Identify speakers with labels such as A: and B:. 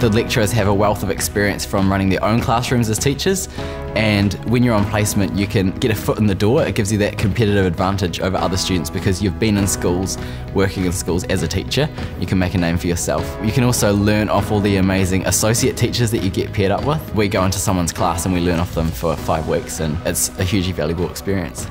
A: The lecturers have a wealth of experience from running their own classrooms as teachers, and when you're on placement, you can get a foot in the door. It gives you that competitive advantage over other students because you've been in schools, working in schools as a teacher. You can make a name for yourself. You can also learn off all the amazing associate teachers that you get paired up with. We go into someone's class and we learn off them for five weeks, and it's a hugely valuable experience.